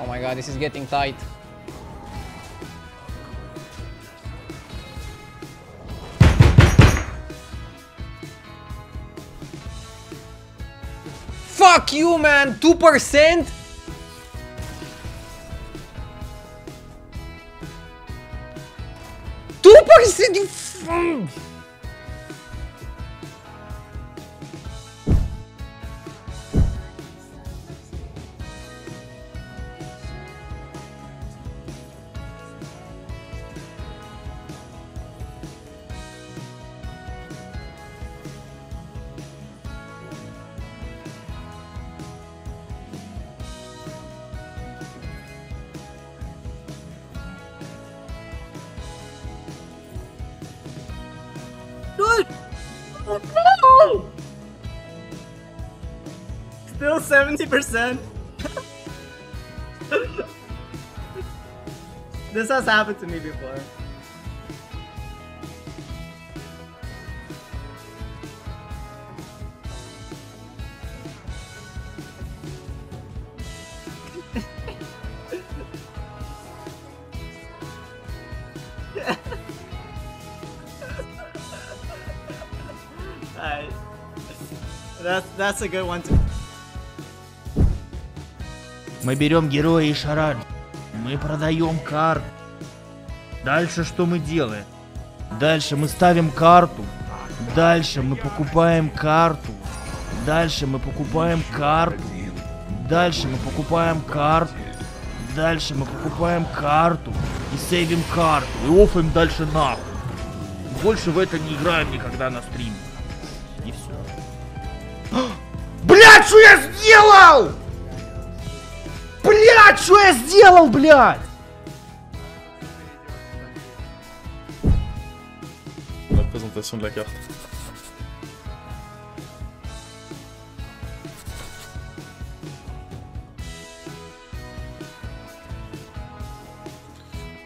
Oh my god, this is getting tight. Fuck you, man! 2%? Two percent, you. No! Still 70%. this has happened to me before. That's, that's a good one to... Мы берем героя и шарад. Мы продаем карту. Дальше что мы делаем? Дальше мы ставим карту. Дальше мы покупаем карту. Дальше мы покупаем карту. Дальше мы покупаем карту. Дальше мы покупаем карту. И сейвим карту. И офаем дальше нахуй. Больше в это не играем никогда на стриме. Блять, что я сделал? Блять, что я сделал, блядь? La présentation de la carte.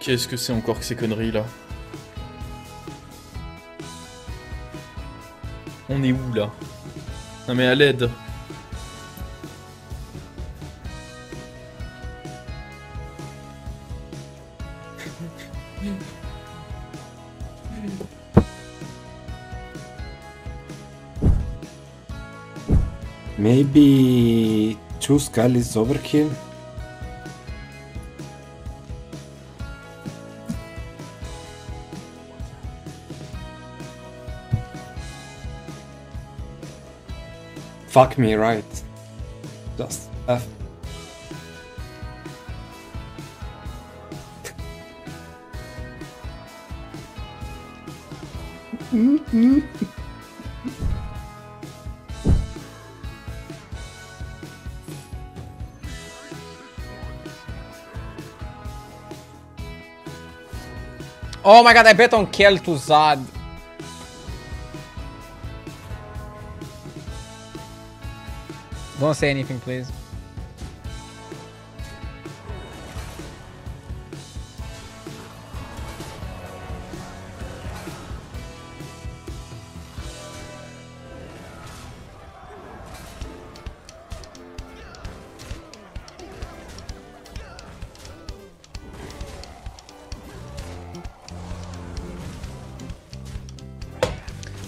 Qu'est-ce que c'est encore que ces conneries là On est où là Non mais à l'aide Maybe two skull is overkill. Fuck me right. Just F. Oh my god, I bet on Kel'Thuzad. Don't say anything, please.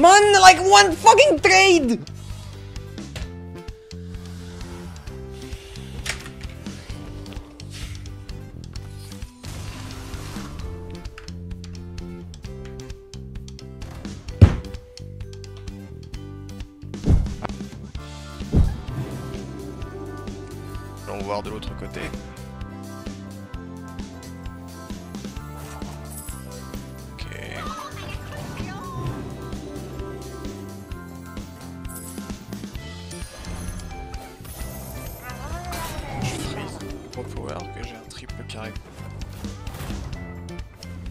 Man, like one fucking trade! De l'autre côté.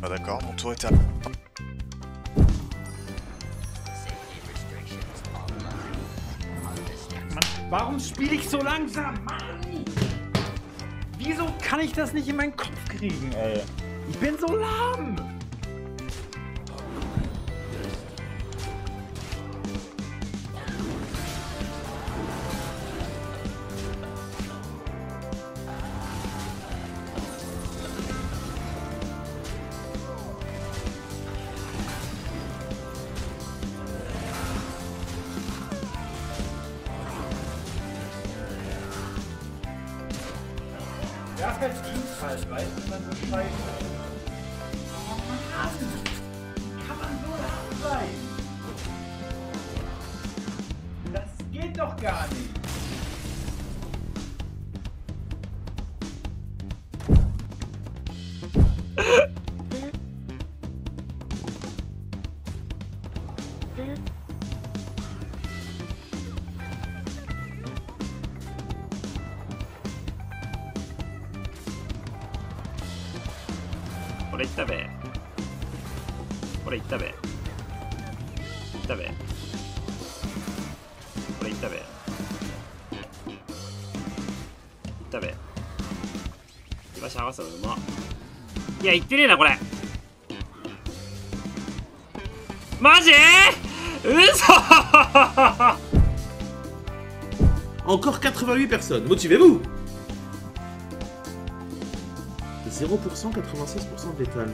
Ah d'accord, mon tour est à... Warum spiele ich so langsam? Mann! Wieso kann ich das nicht in meinen Kopf kriegen, ey? Ich bin so lahm! Verdient halt, weißt du, dann so scheiße. Oh Mann! Kann man so lahm sein? Das geht doch gar nicht. これいったべこれいったべいったべこれいったべいったべ今し合わせたのうまいやいってねえなこれマジ嘘 Encore 88 personnes. Motivez-vous 0%, 96% de létal.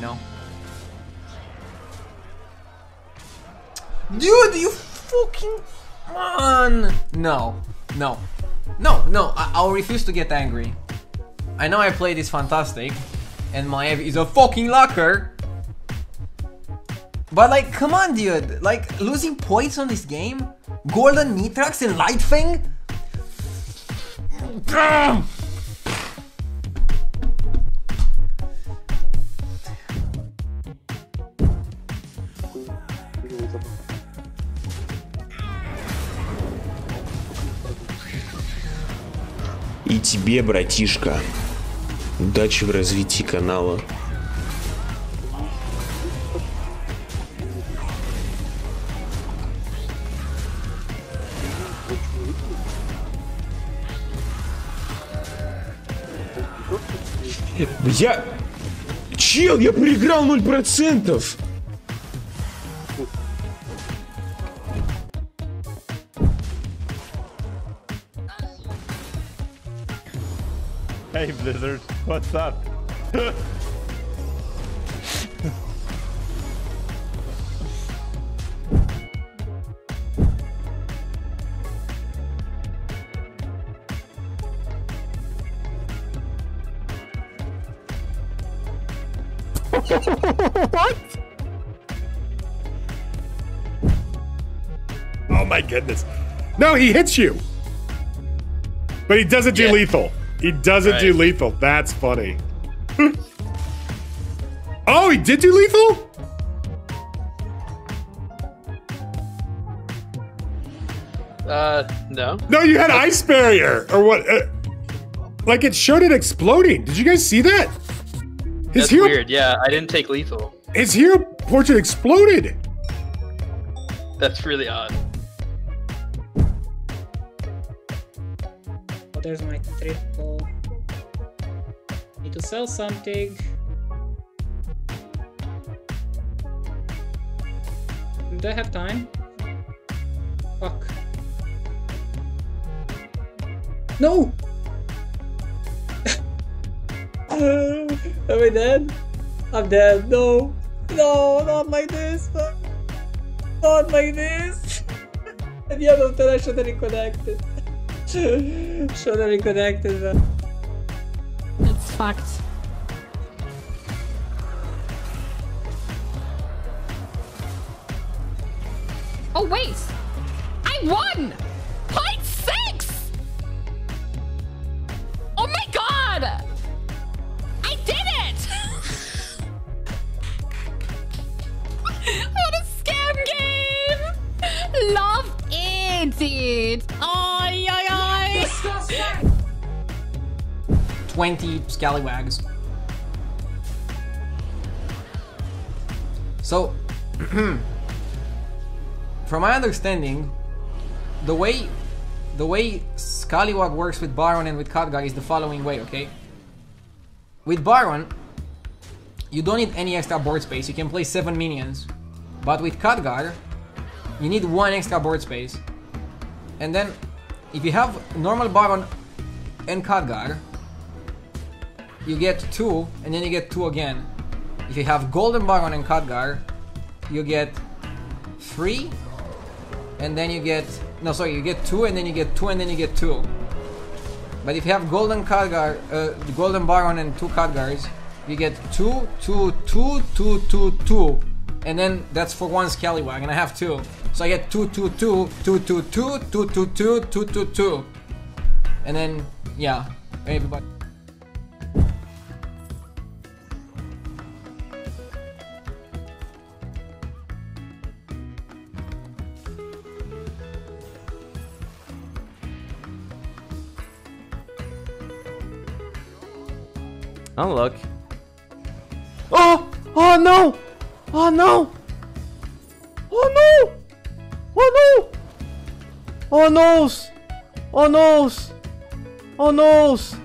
Know? Dude, you fucking man! No, no, no, no. I- I'll refuse to get angry. I know I played this fantastic, and my Ev is a fucking locker. But like, come on, dude. Like losing points on this game, Golden Nitrax and Lightfang. Damn! И тебе, братишка, удачи в развитии канала. Я... Чел, я проиграл 0%! Hey Blizzard, what's up? what? Oh my goodness. No, he hits you. But he doesn't do Yeah. lethal. He doesn't do lethal. That's funny. oh, he did do lethal? Uh, no. No, you had ice barrier or what? Uh, like it showed it exploding. Did you guys see that? His That's hero, weird. Yeah, I didn't take lethal. his hero portrait exploded. That's really odd. There's my triple. Need to sell something. Do I have time? Fuck. No! Am I dead? I'm dead. No. No, not like this. Not like this. and yeah, no, then I should have reconnected. Should have reconnected, man. It's fucked. Oh wait! I won! 20 scallywags. So, from my understanding, the way the way Scallywag works with Baron and with Khadgar is the following way, okay? With Baron, you don't need any extra board space. You can play 7 minions. But with Khadgar, you need one extra board space. And then if you have normal Baron and Khadgar, you get two, and then you get two again. If you have Golden Baron and Khadgar, you get three, and then you get no, sorry, you get two, and then you get two, and then you get two. But if you have Golden Khadgar, uh, Golden Baron and two Khadgars, you get two, two, two, two, two, two, and then that's for one Scallywag, and I have two. So I get two, two, two, two, two, two, two, two, two, two, two, two, and then yeah, everybody. Oh, Unlock. Oh! Oh no! Oh no! Oh no! Oh no! Oh no! Oh no! Oh noes!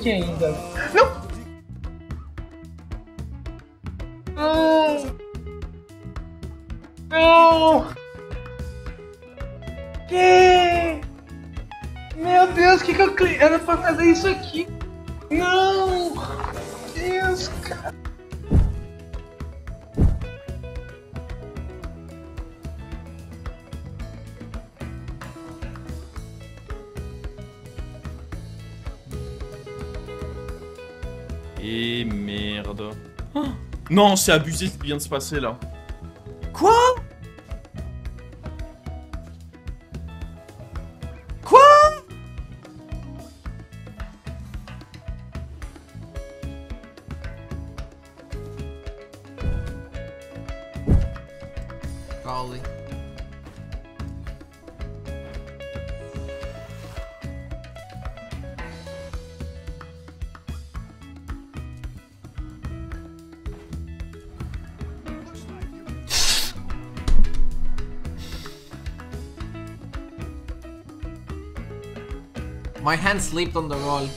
Aqui ainda. Não! Não! Não! Que? Meu Deus, que que eu. Era pra fazer isso aqui. Não! Deus, cara. Merde. Oh non, c'est abusé ce qui vient de se passer là. Quoi? Quoi? My hand slipped on the roll.